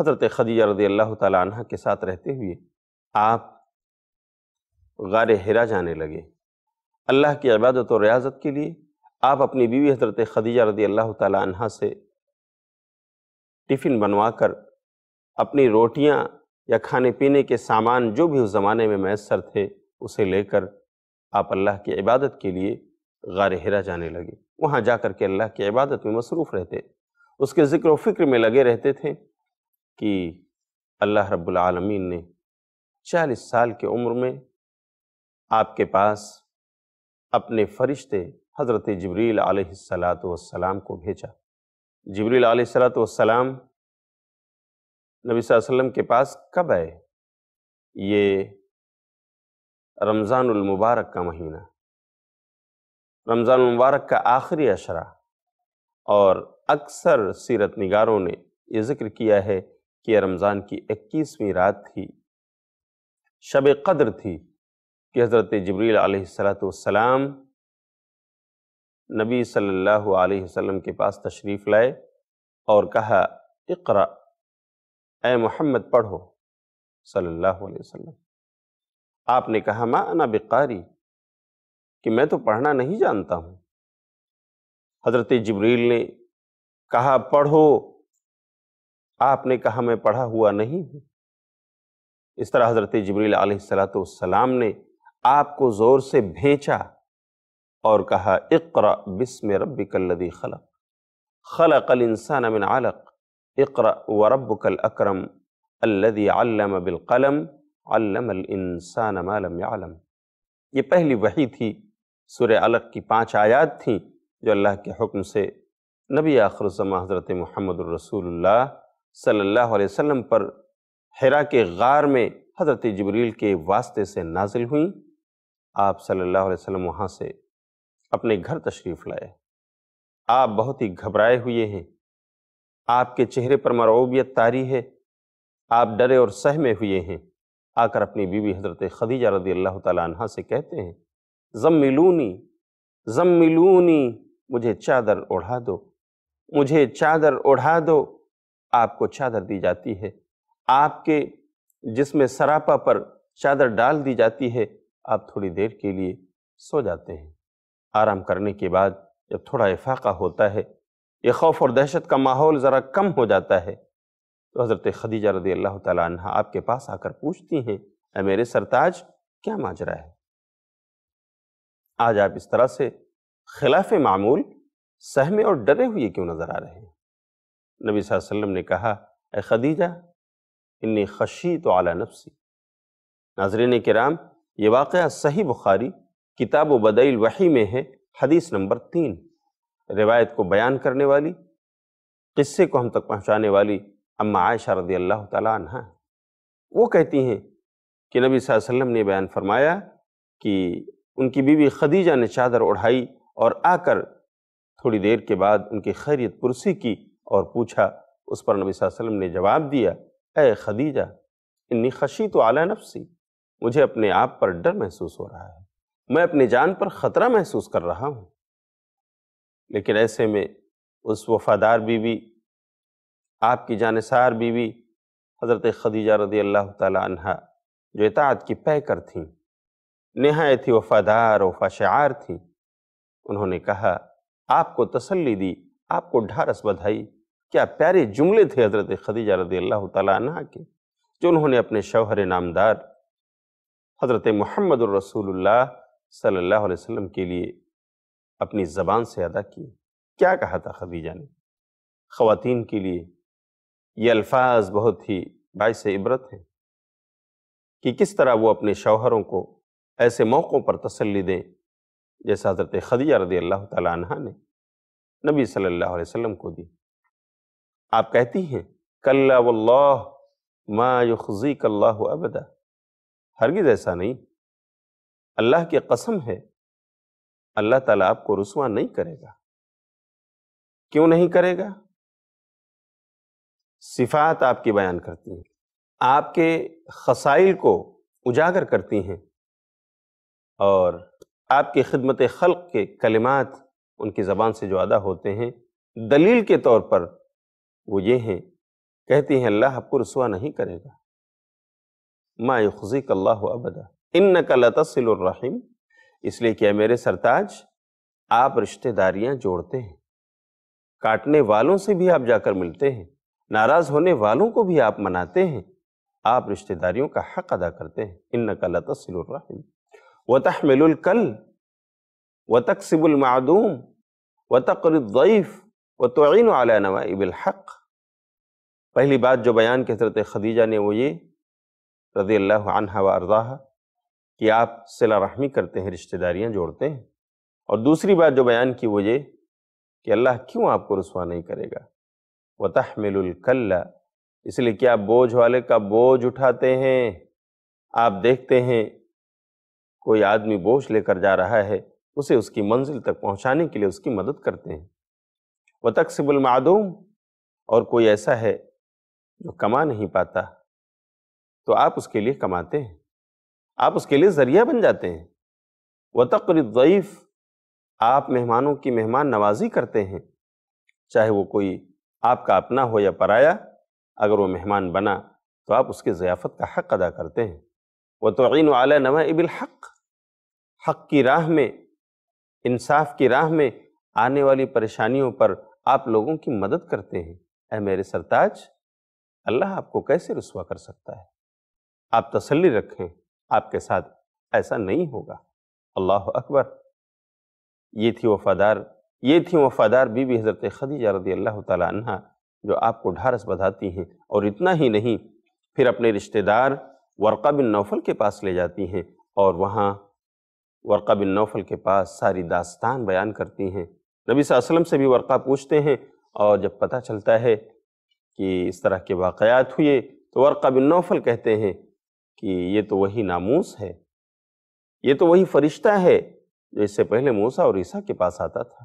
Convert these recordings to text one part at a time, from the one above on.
حضرت خدیجہ رضی اللہ تعالیٰ عنہ کے ساتھ رہتے ہوئے آپ غار ہرا جانے لگے۔ اللہ کی عبادت و ریاضت کے لیے آپ اپنی بیوی حضرت خدیجہ رضی اللہ تعالیٰ عنہ سے ٹفن بنوا کر اپنی روٹیاں یا کھانے پینے کے سامان جو بھی اس زمانے میں میسر تھے اسے لے کر آپ اللہ کی عبادت کے لیے غار ہرا جانے لگے۔ وہاں جا کر کے اللہ کی عبادت میں مصروف رہتے۔ اس کے ذکر و فکر میں لگے رہتے تھے۔ کہ اللہ رب العالمین نے چالیس سال کے عمر میں آپ کے پاس اپنے فرشتے حضرت جبریل علیہ السلاۃ والسلام کو بھیجا۔ جبریل علیہ السلاۃ والسلام نبی صلی اللہ علیہ وسلم کے پاس کب آئے؟ یہ رمضان المبارک کا مہینہ، رمضان المبارک کا آخری اشرہ اور اکثر سیرت نگاروں نے یہ ذکر کیا ہے کہ یہ رمضان کی اکیسویں رات تھی۔ شب قدر تھی کہ حضرت جبریل علیہ السلاۃ والسلام نبی صلی اللہ علیہ وسلم کے پاس تشریف لائے اور کہا اقرا اے محمد، پڑھو۔ صلی اللہ علیہ وسلم۔ آپ نے کہا، ما انا بقاری، کہ میں تو پڑھنا نہیں جانتا ہوں۔ حضرت جبریل نے کہا، پڑھو۔ آپ نے کہا میں پڑھا ہوا نہیں ہوں۔ اس طرح حضرت جبریل علیہ السلاۃ والسلام نے آپ کو زور سے بھینچا اور کہا اقرا بسم ربک الذی خلق۔ خلق الانسان من علق۔ اقرا وربک الاکرم الذي علم بالقلم۔ علم الانسان ما لم يعلم۔ یہ پہلی وحی تھی، سورہ علق کی پانچ آیات تھیں، جو اللہ کے حکم سے نبی آخر الزمہ حضرت محمد الرسول اللہ صلی اللہ علیہ وسلم پر حرا کے غار میں حضرت جبریل کے واسطے سے نازل ہوئیں۔ آپ صلی اللہ علیہ وسلم وہاں سے اپنے گھر تشریف لائے۔ آپ بہت ہی گھبرائے ہوئے ہیں۔ آپ کے چہرے پر مرعوبیت تاری ہے۔ آپ ڈرے اور سہمے ہوئے ہیں۔ آ کر اپنی بیوی حضرت خدیجہ رضی اللہ تعالیٰ عنہ سے کہتے ہیں، زملونی زملونی، مجھے چادر اڑھا دو، مجھے چادر اڑھا دو۔ آپ کو چادر دی جاتی ہے۔ آپ کے جس میں سراپا پر چادر ڈال دی جاتی ہے، آپ تھوڑی دیر کے لیے سو جاتے ہیں۔ آرام کرنے کے بعد جب تھوڑا افاقہ ہوتا ہے، یہ خوف اور دہشت کا ماحول ذرا کم ہو جاتا ہے۔ تو حضرت خدیجہ رضی اللہ تعالیٰ عنہ آپ کے پاس آ کر پوچھتی ہیں، اے میرے سرتاج، کیا ماجرا ہے؟ آج آپ اس طرح سے خلاف معمول، سہمے اور ڈرے ہوئے کیوں نظر آ رہے ہیں؟ نبی صلی اللہ علیہ وسلم نے کہا، اے خدیجہ، انی خشی تو اعلیٰ نفسی. ناظرین کرام، یہ واقعہ صحیح بخاری کتاب و بدعیل وحی میں ہے، حدیث نمبر تین، روایت کو بیان کرنے والی، قصے کو ہم تک پہنچانے والی اما عائشہ رضی اللہ تعالیٰ عنہ وہ کہتی ہیں کہ نبی صلی اللہ علیہ وسلم نے بیان فرمایا کہ ان کی بیوی خدیجہ نے چادر اڑھائی اور آ کر تھوڑی دیر کے بعد ان کی خیریت پرسی کی۔ اور پوچھا، اس پر نبی صلی اللہ علیہ وسلم نے جواب دیا، اے خدیجہ، انی خشی تو اعلیٰ نفسی، مجھے اپنے آپ پر ڈر محسوس ہو رہا ہے۔ میں اپنی جان پر خطرہ محسوس کر رہا ہوں۔ لیکن ایسے میں اس وفادار بیوی، آپ کی جانسار بیوی، حضرت خدیجہ رضی اللہ تعالی عنہ، جو اطاعت کی پیکر تھیں، نہایت ہی وفادار وفا شعار تھیں۔ انہوں نے کہا، آپ کو تسلی دی آپ کو ڈھارس بدھائی۔ کیا پیارے جملے تھے حضرت خدیجہ رضی اللہ تعالیٰ عنہ کے، جو انہوں نے اپنے شوہر نامدار حضرت محمد الرسول اللہ صلی اللہ علیہ وسلم کے لیے اپنی زبان سے ادا کی کیا کہا تھا خدیجہ نے؟ خواتین کے لیے یہ الفاظ بہت ہی باعث عبرت ہیں کہ کس طرح وہ اپنے شوہروں کو ایسے موقعوں پر تسلی دیں، جیسا حضرت خدیجہ رضی اللہ تعالیٰ عنہ نے نبی صلی اللہ علیہ وسلم کو دی۔ آپ کہتی ہیں کل واللہ ما یخزیک اللہ ابدا ہرگز ایسا نہیں۔ اللہ کی قسم ہے، اللہ تعالیٰ آپ کو رسوا نہیں کرے گا۔ کیوں نہیں کرے گا؟ صفات آپ کی بیان کرتی ہیں۔ آپ کے خسائل کو اجاگر کرتی ہیں۔ اور آپ کی خدمت خلق کے کلمات ان کی زبان سے جو ادا ہوتے ہیں، دلیل کے طور پر وہ یہ ہیں، کہتی ہیں، اللہ آپ کو رسوا نہیں کرے گا۔ ما یخزیک اللہ ابدا۔ انکا لتصل الرحیم۔ اس لیے کہ میرے سرتاج، آپ رشتہ داریاں جوڑتے ہیں۔ کاٹنے والوں سے بھی آپ جا کر ملتے ہیں۔ ناراض ہونے والوں کو بھی آپ مناتے ہیں۔ آپ رشتہ داریوں کا حق ادا کرتے ہیں۔ انکا لتصل الرحیم۔ وتحمل الکل۔ وتقسب المعدوم وتقر الضعیف وتعین علی نوائب الحق. پہلی بات جو بیان کی حضرت خدیجہ نے وہ یہ رضی اللہ عنہ و ارضاہ کہ آپ صلہ رحمی کرتے ہیں، رشتہ داریاں جوڑتے ہیں۔ اور دوسری بات جو بیان کی وہ یہ کہ اللہ کیوں آپ کو رسوا نہیں کرے گا؟ وَتَحْمِلُ الْكَلَّ، اس لیے کہ آپ بوجھ والے کا بوجھ اٹھاتے ہیں، آپ دیکھتے ہیں، کوئی آدمی بوجھ لے کر جا رہا ہے اسے اس کی منزل تک پہنچانے کے لیے اس کی مدد کرتے ہیں۔ وَتَقْسِبُ الْمَعْدُوم، اور کوئی ایسا ہے جو کما نہیں پاتا۔ تو آپ اس کے لیے کماتے ہیں۔ آپ اس کے لیے ذریعہ بن جاتے ہیں۔ وَتَقْرِ الضَّعِيف، آپ مہمانوں کی مہمان نوازی کرتے ہیں۔ چاہے وہ کوئی آپ کا اپنا ہو یا پرایا، اگر وہ مہمان بنا تو آپ اس کے ضیافت کا حق ادا کرتے ہیں۔ وَتُعِينُ عَلَى نَوَائِبِ الْحَقِّ، حق کی راہ میں انصاف کی راہ میں آنے والی پریشانیوں پر آپ لوگوں کی مدد کرتے ہیں۔ اے میرے سرتاج، اللہ آپ کو کیسے رسوا کر سکتا ہے؟ آپ تسلی رکھیں، آپ کے ساتھ ایسا نہیں ہوگا۔ اللہ اکبر۔ یہ تھی وفادار، یہ تھی وفادار بی بی حضرت خدیجہ رضی اللہ تعالیٰ عنہ جو آپ کو ڈھارس بدھاتی ہیں اور اتنا ہی نہیں، پھر اپنے رشتہ دار ورقہ بن نوفل کے پاس لے جاتی ہیں اور وہاں ورقہ بن نوفل کے پاس ساری داستان بیان کرتی ہیں۔ نبی صلی اللہ علیہ وسلم سے بھی ورقہ پوچھتے ہیں اور جب پتہ چلتا ہے کہ اس طرح کے واقعات ہوئے تو ورقہ بن نوفل کہتے ہیں کہ یہ تو وہی ناموس ہے، یہ تو وہی فرشتہ ہے جو اس سے پہلے موسیٰ اور عیسیٰ کے پاس آتا تھا۔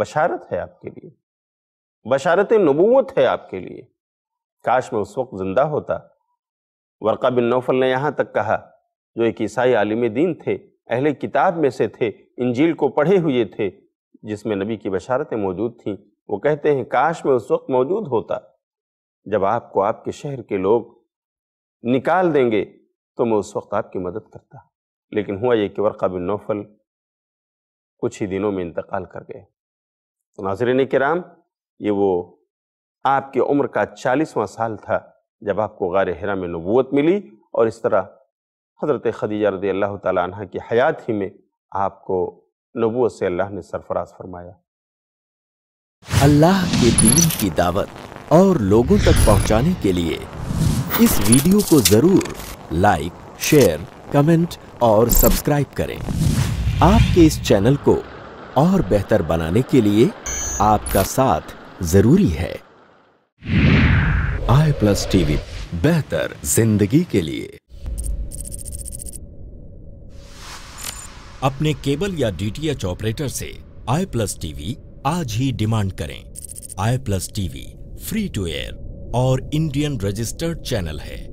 بشارت ہے آپ کے لیے، بشارت نبوت ہے آپ کے لیے۔ کاش میں اس وقت زندہ ہوتا۔ ورقہ بن نوفل نے یہاں تک کہا، جو ایک عیسائی عالم دین تھے اہل کتاب میں سے تھے، انجیل کو پڑھے ہوئے تھے، جس میں نبی کی بشارتیں موجود تھیں۔ وہ کہتے ہیں، کاش میں اس وقت موجود ہوتا۔ جب آپ کو آپ کے شہر کے لوگ نکال دیں گے، تو میں اس وقت آپ کی مدد کرتا۔ لیکن ہوا یہ کہ ورقہ بن نوفل کچھ ہی دنوں میں انتقال کر گئے۔ تو ناظرین کرام، یہ وہ آپ کی عمر کا چالیسواں سال تھا جب آپ کو غار حرا میں نبوت ملی اور اس طرح حضرت خدیجہ رضی اللہ تعالیٰ عنہ کی حیات ہی میں آپ کو نبوت سے اللہ نے سرفراز فرمایا۔ اللہ کے دین کی دعوت اور لوگوں تک پہنچانے کے لیے اس ویڈیو کو ضرور لائک، شیئر، کمنٹ اور سبسکرائب کریں۔ آپ کے اس چینل کو اور بہتر بنانے کے لیے آپ کا ساتھ ضروری ہے۔ آئی پلس ٹی وی، بہتر زندگی کے لیے۔ اپنے کیبل یا ڈی ٹی ایچ آپریٹر سے آئی پلس ٹی وی آج ہی ڈیمانڈ کریں۔ I plus T V free to air اور انڈین رجسٹرڈ چینل ہے۔